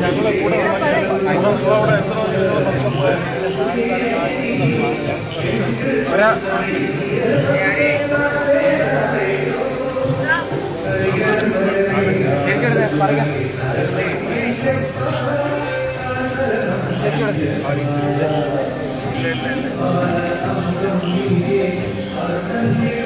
ഞങ്ങളെ കൂടെ ഉണ്ടെങ്കിൽ അവിടെ എത്ര വർഷം പോയാൽ Audio Jungle.